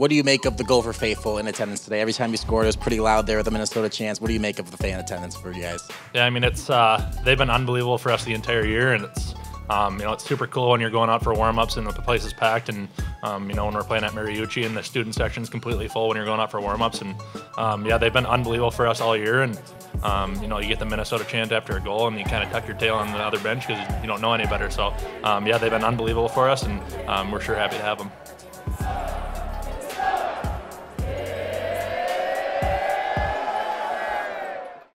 What do you make of the Gopher faithful in attendance today? Every time you scored, it was pretty loud there with the Minnesota chants. What do you make of the fan attendance for you guys? Yeah, I mean it's uh, they've been unbelievable for us the entire year, and it's um, you know it's super cool when you're going out for warm-ups and the place is packed, and um, you know when we're playing at Mariucci and the student section is completely full when you're going out for warm-ups, and um, yeah, they've been unbelievable for us all year, and um, you know you get the Minnesota chant after a goal, and you kind of tuck your tail on the other bench because you don't know any better. So um, yeah, they've been unbelievable for us, and um, we're sure happy to have them.